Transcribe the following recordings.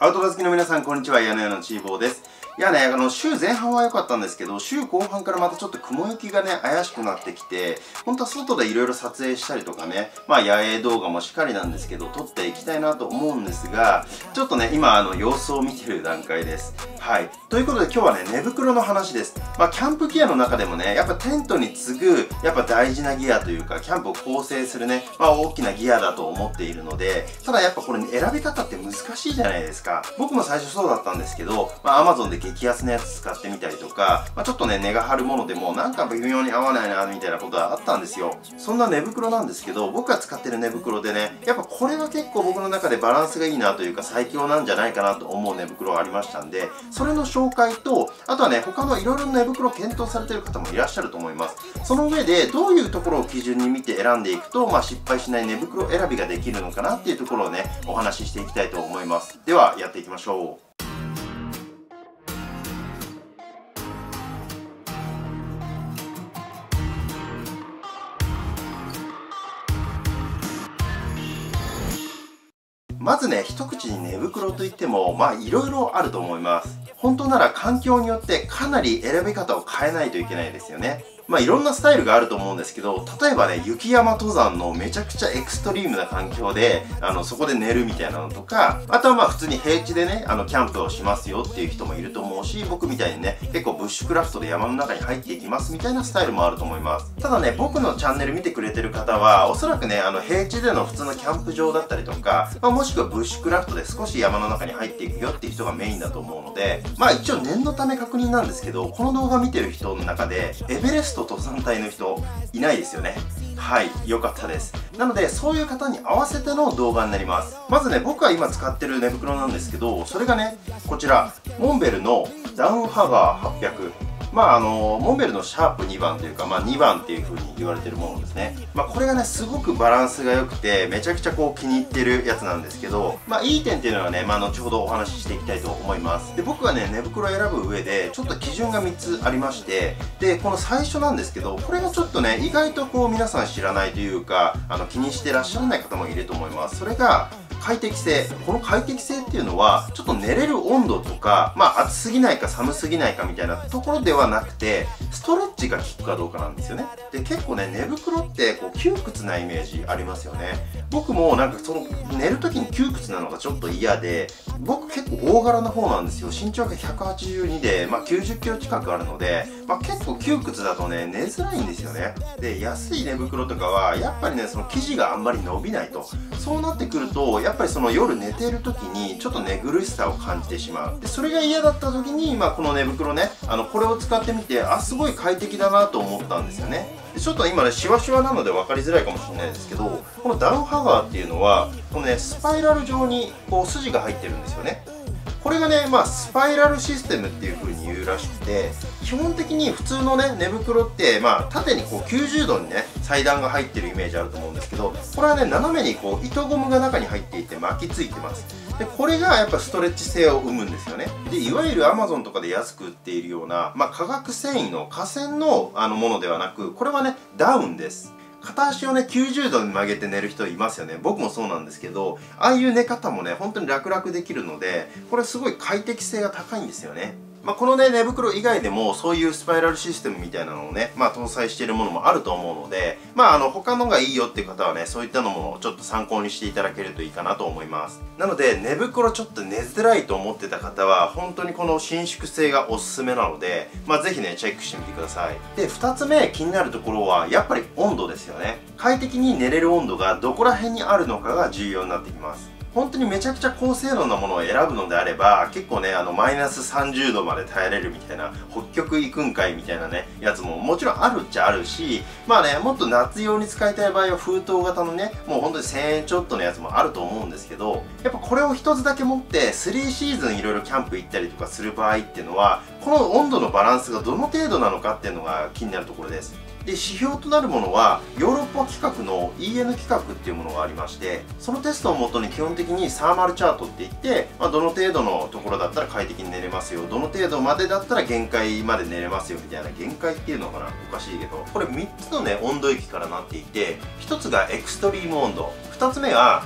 アウトドア好きの皆さん、こんにちは。屋根屋のチーボーです。いやね、あの、週前半は良かったんですけど、週後半からまたちょっと雲行きがね、怪しくなってきて、本当は外で色々撮影したりとかね、まあ野営動画もしっかりなんですけど、撮っていきたいなと思うんですが、ちょっとね、今、あの、様子を見てる段階です。はい。ということで今日はね、寝袋の話です。まあ、キャンプギアの中でもね、やっぱテントに次ぐ、やっぱ大事なギアというか、キャンプを構成するね、まあ、大きなギアだと思っているので、ただやっぱこれ、ね、選び方って難しいじゃないですか。僕も最初そうだったんですけど、まあ、Amazon で激安のやつ使ってみたりとか、まあ、ちょっとね、値が張るものでもなんか微妙に合わないな、みたいなことがあったんですよ。そんな寝袋なんですけど、僕が使ってる寝袋でね、やっぱこれは結構僕の中でバランスがいいなというか最強なんじゃないかなと思う寝袋がありましたんで、それの紹介と、あとはね、他のいろいろ寝袋検討されてる方もいらっしゃると思います。その上で、どういうところを基準に見て選んでいくと、まあ、失敗しない寝袋選びができるのかなっていうところをね、お話ししていきたいと思います。では、やっていきましょう。まずね、一口に寝袋といっても、まあいろいろあると思います。本当なら環境によってかなり選び方を変えないといけないですよね。まあいろんなスタイルがあると思うんですけど、例えばね、雪山登山のめちゃくちゃエクストリームな環境で、あの、そこで寝るみたいなのとか、あとはまあ普通に平地でね、あの、キャンプをしますよっていう人もいると思うし、僕みたいにね、結構ブッシュクラフトで山の中に入っていきますみたいなスタイルもあると思います。ただね、僕のチャンネル見てくれてる方は、おそらくね、あの、平地での普通のキャンプ場だったりとか、まあ、もしくはブッシュクラフトで少し山の中に入っていくよっていう人がメインだと思うので、まあ一応念のため確認なんですけど、この動画見てる人の中で、エベレスト登山隊の人いないですよね。はい良かったです。なのでそういう方に合わせての動画になります。まずね僕が今使ってる寝袋なんですけどそれがねこちらモンベルのダウンハガー800まああのモンベルのシャープ2番というか、まあ、2番っていう風に言われてるものですね、まあ、これがねすごくバランスが良くてめちゃくちゃこう気に入ってるやつなんですけど、まあ、いい点っていうのはね、まあ、後ほどお話ししていきたいと思います。で僕はね寝袋を選ぶ上でちょっと基準が3つありましてでこの最初なんですけどこれがちょっとね意外とこう皆さん知らないというかあの気にしてらっしゃらない方もいると思います。それが快適性。この快適性っていうのはちょっと寝れる温度とかまあ暑すぎないか寒すぎないかみたいなところではなくてストレッチが効くかどうかなんですよね。で結構ね寝袋ってこう窮屈なイメージありますよね。僕もなんかその寝る時に窮屈なのがちょっと嫌で僕結構大柄な方なんですよ。身長が182で、まあ、90キロ近くあるので、まあ、結構窮屈だとね寝づらいんですよね。で安い寝袋とかはやっぱりねその生地があんまり伸びないと。そうなってくるとやっぱりその夜寝てる時にちょっと寝苦しさを感じてしまう。でそれが嫌だった時に、まあ、この寝袋ねあのこれを使ってみてあすごい快適だなと思ったんですよね。でちょっと今ねシワシワなので分かりづらいかもしれないですけどこのダウンハガーっていうのはこのねスパイラル状にこう筋が入ってるんですよね。これがね、まあ、スパイラルシステムっていう風に言うらしくて、基本的に普通のね、寝袋って、まあ、縦にこう90度にね、裁断が入ってるイメージあると思うんですけど、これはね、斜めにこう糸ゴムが中に入っていて巻きついてます。で、これがやっぱストレッチ性を生むんですよね。で、いわゆる Amazon とかで安く売っているような、まあ、化学繊維の河川のあのものではなく、これはね、ダウンです。片足をね、90度に曲げて寝る人いますよね。僕もそうなんですけど、ああいう寝方もね、本当に楽々できるので、これすごい快適性が高いんですよね。まあ、このね、寝袋以外でも、そういうスパイラルシステムみたいなのをね、まあ、搭載しているものもあると思うので、まあ、あの、他のがいいよっていう方はね、そういったのもちょっと参考にしていただけるといいかなと思います。なので、寝袋ちょっと寝づらいと思ってた方は、本当にこの伸縮性がおすすめなので、まあ、ぜひね、チェックしてみてください。で、二つ目気になるところは、やっぱり温度ですよね。快適に寝れる温度がどこら辺にあるのかが重要になってきます。本当にめちゃくちゃ高性能なものを選ぶのであれば結構ねあのマイナス30度まで耐えれるみたいな北極行くんかいみたいなねやつももちろんあるっちゃあるしまあねもっと夏用に使いたい場合は封筒型のねもう本当に1000円ちょっとのやつもあると思うんですけどやっぱこれを一つだけ持って3シーズンいろいろキャンプ行ったりとかする場合っていうのはこの温度のバランスがどの程度なのかっていうのが気になるところです。で指標となるものはヨーロッパ規格の EN 規格っていうものがありましてそのテストをもとに基本的にサーマルチャートっていって、まあ、どの程度のところだったら快適に寝れますよどの程度までだったら限界まで寝れますよみたいな限界っていうのかなおかしいけどこれ3つのね温度域からなっていて1つがエクストリーム温度。2つ目は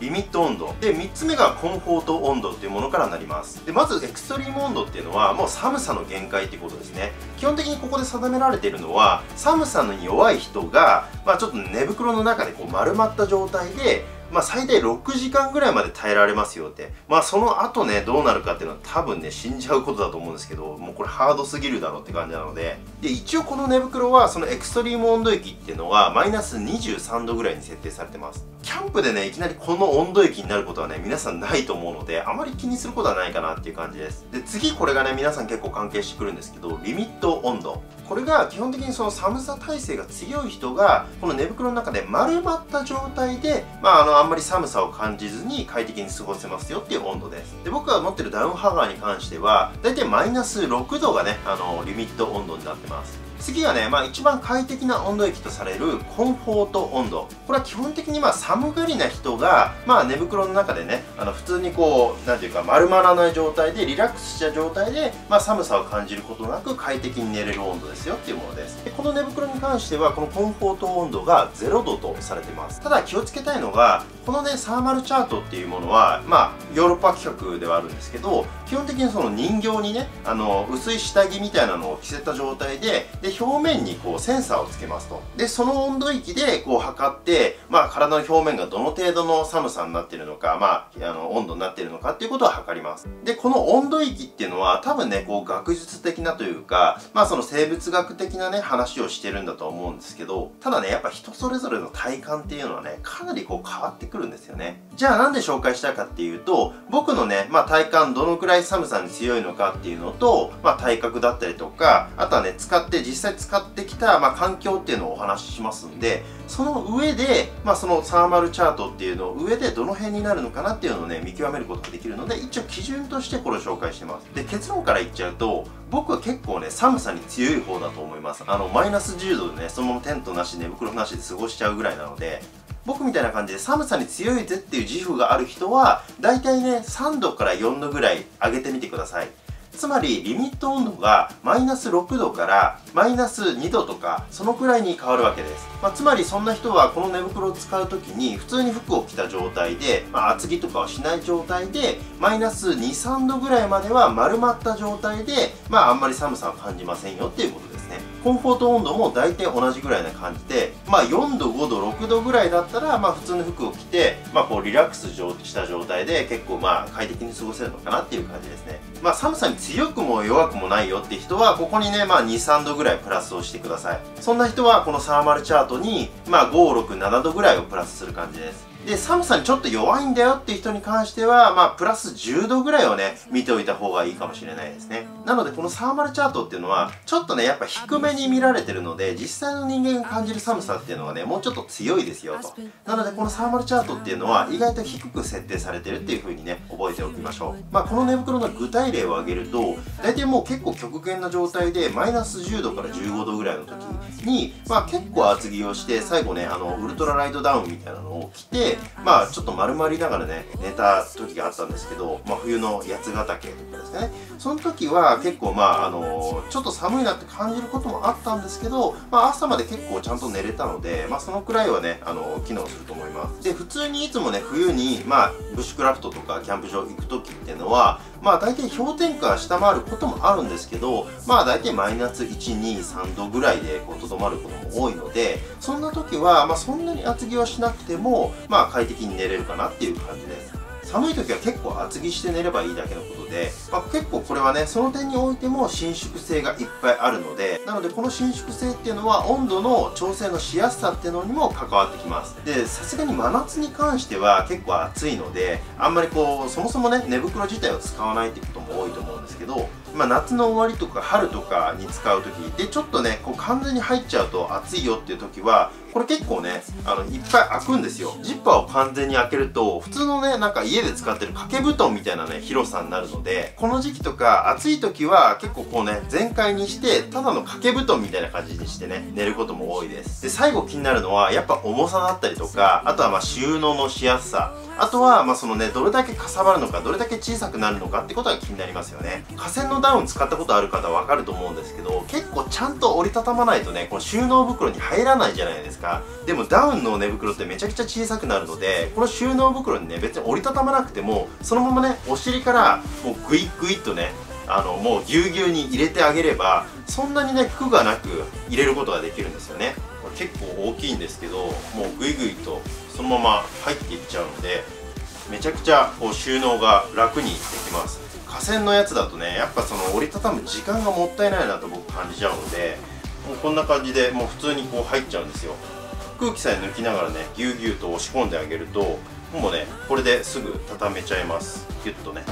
リミット温度。で3つ目がコンフォート温度っていうものからなります。でまずエクストリーム温度っていうのはもう寒さの限界っていうことですね。基本的にここで定められているのは寒さに弱い人が、まあ、ちょっと寝袋の中でこう丸まった状態でまあ最大6時間ぐらいまで耐えられますよって。まあその後ね、どうなるかっていうのは多分ね、死んじゃうことだと思うんですけど、もうこれハードすぎるだろうって感じなので。で、一応この寝袋はそのエクストリーム温度域っていうのはマイナス23度ぐらいに設定されてます。キャンプでね、いきなりこの温度域になることはね、皆さんないと思うので、あまり気にすることはないかなっていう感じです。で、次これがね、皆さん結構関係してくるんですけど、リミット温度。これが基本的にその寒さ耐性が強い人がこの寝袋の中で丸まった状態で、まあ、あのあんまり寒さを感じずに快適に過ごせますよっていう温度です。で僕が持ってるダウンハガーに関しては大体マイナス6度がねあのリミット温度になってます。次がね、まあ、一番快適な温度域とされるコンフォート温度。これは基本的にまあ寒がりな人が、まあ、寝袋の中でねあの普通にこうなんていうか丸まらない状態でリラックスした状態で、まあ、寒さを感じることなく快適に寝れる温度ですよっていうものです。でこの寝袋に関してはこのコンフォート温度が0度とされています。ただ気をつけたいのがこのねサーマルチャートっていうものはまあヨーロッパ規格ではあるんですけど基本的にその人形にねあの薄い下着みたいなのを着せた状態でで表面にこうセンサーをつけますと。でその温度域でこう測ってまあ体の表面がどの程度の寒さになってるのかまああの温度になってるのかっていうことを測ります。でこの温度域っていうのは多分ねこう学術的なというかまあその生物学的なね話をしてるんだと思うんですけどただねやっぱ人それぞれの体感っていうのはねかなりこう変わってくるんですよね。じゃあなんで紹介したかっていうと僕のねまあ体感どのくらいい寒さに強いのかっていうのと、まあ、体格だったりとかあとはね使って実際使ってきた、まあ、環境っていうのをお話ししますんでその上で、まあ、そのサーマルチャートっていうのを上でどの辺になるのかなっていうのをね見極めることができるので一応基準としてこれを紹介してます。で結論から言っちゃうと僕は結構ね寒さに強い方だと思います。あのマイナス10度でねそのままテントなし寝袋なしで過ごしちゃうぐらいなので僕みたいな感じで寒さに強いぜっていう自負がある人は大体ね3度から4度ぐらい上げてみてください。つまりリミット温度がマイナス6度からマイナス2度とかそのくらいに変わるわけです、まあ、つまりそんな人はこの寝袋を使う時に普通に服を着た状態で、まあ、厚着とかはしない状態でマイナス23度ぐらいまでは丸まった状態でまああんまり寒さは感じませんよっていうことですね。コンフォート温度も大体同じぐらいな感じでまあ4度5度6度ぐらいだったらまあ普通の服を着てまあこうリラックスした状態で結構まあ快適に過ごせるのかなっていう感じですね。まあ寒さに強くも弱くもないよって人はここにねまあ23度ぐらいプラスをしてください。そんな人はこのサーマルチャートにまあ567度ぐらいをプラスする感じです。で、寒さにちょっと弱いんだよって人に関しては、まあ、プラス10度ぐらいをね、見ておいた方がいいかもしれないですね。なので、このサーマルチャートっていうのは、ちょっとね、やっぱ低めに見られてるので、実際の人間が感じる寒さっていうのはね、もうちょっと強いですよと。なので、このサーマルチャートっていうのは、意外と低く設定されてるっていう風にね、覚えておきましょう。まあ、この寝袋の具体例を挙げると、大体もう結構極限な状態で、マイナス10度から15度ぐらいの時に、まあ、結構厚着をして、最後ね、あの、ウルトラライトダウンみたいなのを着て、まあ、ちょっと丸まりながらね寝た時があったんですけど、まあ、冬の八ヶ岳とかですねその時は結構まああのちょっと寒いなって感じることもあったんですけど、まあ、朝まで結構ちゃんと寝れたので、まあ、そのくらいはねあの機能すると思います。で普通にいつもね冬にまあブッシュクラフトとかキャンプ場行く時っていうのはまあ大体氷点下下回ることもあるんですけどまあ大体マイナス123度ぐらいでとどまることも多いのでそんな時はまあそんなに厚着はしなくてもまあ快適に寝れるかなっていう感じです。寒い時は結構厚着して寝ればいいだけのことで、まあ、結構これはねその点においても伸縮性がいっぱいあるのでなのでこの伸縮性っていうのは温度の調整のしやすさっていうのにも関わってきます。でさすがに真夏に関しては結構暑いのであんまりこうそもそもね寝袋自体を使わないってことも多いと思うんですけどまあ、夏の終わりとか春とかに使う時でちょっとねこう完全に入っちゃうと暑いよっていう時はこれ結構ねあのいっぱい開くんですよ。ジッパーを完全に開けると普通のねなんか家で使ってる掛け布団みたいなね広さになるのでこの時期とか暑い時は結構こうね全開にしてただの掛け布団みたいな感じにしてね寝ることも多いです。で最後気になるのはやっぱ重さだったりとかあとはま収納のしやすさ。あとはまそのねどれだけかさばるのかどれだけ小さくなるのかってことが気になりますよね。河川のダウン使ったことある方はわかると思うんですけど結構ちゃんと折りたたまないとねこの収納袋に入らないじゃないですか。でもダウンの寝袋ってめちゃくちゃ小さくなるのでこの収納袋にね別に折りたたまなくてもそのままねお尻からもうグイグイっとねあのもうぎゅうぎゅうに入れてあげればそんなにね苦がなく入れることができるんですよね。これ結構大きいんですけどもうグイグイとそのまま入っていっちゃうのでめちゃくちゃこう収納が楽にできます。河川のやつだとねやっぱその折りたたむ時間がもったいないなと僕感じちゃうのでもうこんな感じでもう普通にこう入っちゃうんですよ。空気さえ抜きながらねぎゅうぎゅうと押し込んであげるともうねこれですぐ畳めちゃいます。ギュッとね。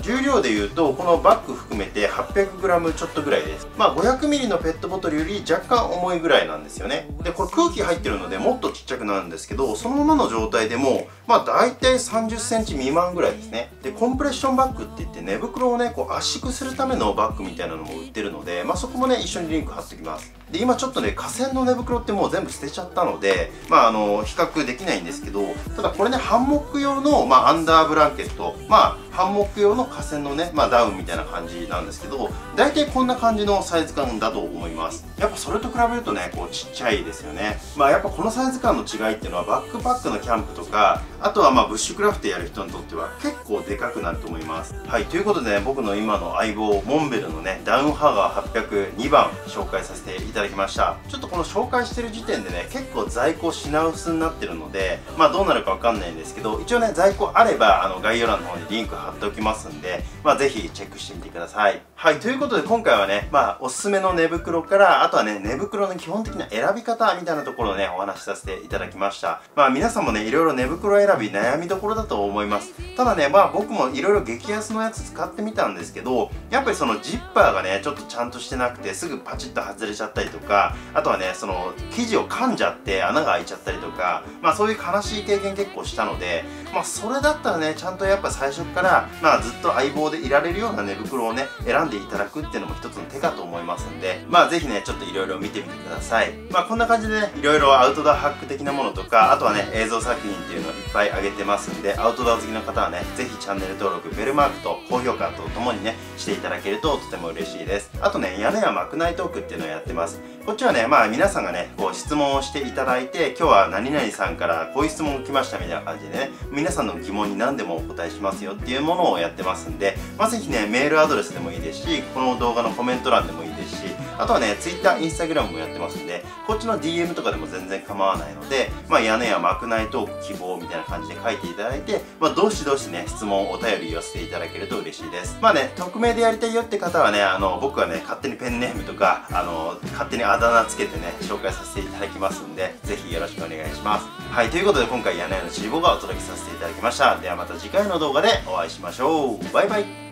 重量でいうとこのバッグ含めて 800g ちょっとぐらいです。まあ 500ml のペットボトルより若干重いぐらいなんですよね。でこれ空気入ってるのでもっとちっちゃくなるんですけどそのままの状態でもまあ大体 30cm 未満ぐらいですね。でコンプレッションバッグって言って寝袋をねこう圧縮するためのバッグみたいなのも売ってるのでまあそこもね一緒にリンク貼っておきます。で今ちょっとね河川の寝袋ってもう全部捨てちゃったのでまああの比較できないんですけどただこれねハンモック用の、まあ、アンダーブランケットまあハンモック用の河川のね、まあ、ダウンみたいな感じなんですけど大体こんな感じのサイズ感だと思います。やっぱそれと比べるとねこうちっちゃいですよね。まあやっぱこのサイズ感の違いっていうのはバックパックのキャンプとかあとはまあブッシュクラフトやる人にとっては結構でかくなると思います。はいということでね僕の今の相棒モンベルのねダウンハガー802番紹介させていただきました。ちょっとこの紹介してる時点でね結構在庫品薄になってるのでまあどうなるかわかんないんですけど一応ね在庫あればあの概要欄の方にリンク貼っておきますんでまあぜひチェックしてみてください。はいということで今回はねまあおすすめの寝袋からあとはね寝袋の基本的な選び方みたいなところをねお話しさせていただきました。まあ皆さんもねいろいろ寝袋選び悩みどころだと思います。ただねまあ僕もいろいろ激安のやつ使ってみたんですけどやっぱりそのジッパーがねちょっとちゃんとしてなくてすぐパチッと外れちゃったりとかあとはねその生地を噛んじゃって穴が開いちゃったりとかまあそういう悲しい経験結構したのでまあそれだったらねちゃんとやっぱ最初からまあずっと相棒でいられるような寝袋をね選んでいただくっていうのも一つの手かと思いますんでまあぜひねちょっといろいろ見てみてください。まあこんな感じでねいろいろアウトドアハック的なものとかあとはね映像作品っていうのをいっぱい上げてますんでアウトドア好きの方はねぜひチャンネル登録ベルマークと高評価とともにねしていただけるととても嬉しいです。あとね屋根や幕内トークっていうのをやってます。こっちはねまあ皆さんがねこう質問をしていただいて今日は何々さんからこういう質問来ましたみたいな感じでね皆さんの疑問に何でもお答えしますよっていうものをやってますんでまあぜひねメールアドレスでもいいですしこの動画のコメント欄でもいいですしあとはね Twitter、Instagram もやってますんでこっちの DM とかでも全然構わないのでまあ屋根や幕内トーク希望みたいな感じで書いていただいてまあどしどしね質問お便り寄せていただけると嬉しいです。まあね匿名でやりたいよって方はねあの僕はね勝手にペンネームとかあの勝手にあだ名つけてね紹介させていただきますんでぜひよろしくお願いします。はいということで今回屋根のちりぼがお届けさせていただきました。ではまた次回の動画でお会いしましょう。バイバイ。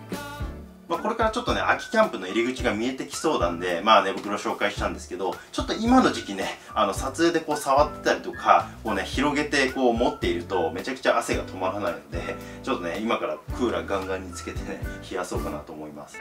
まあ、これからちょっとね、秋キャンプの入り口が見えてきそうなんで、まあ寝袋紹介したんですけど、ちょっと今の時期ね、あの、撮影でこう触ってたりとか、こうね、広げてこう持っていると、めちゃくちゃ汗が止まらないので、ちょっとね、今からクーラーガンガンにつけてね、冷やそうかなと思います。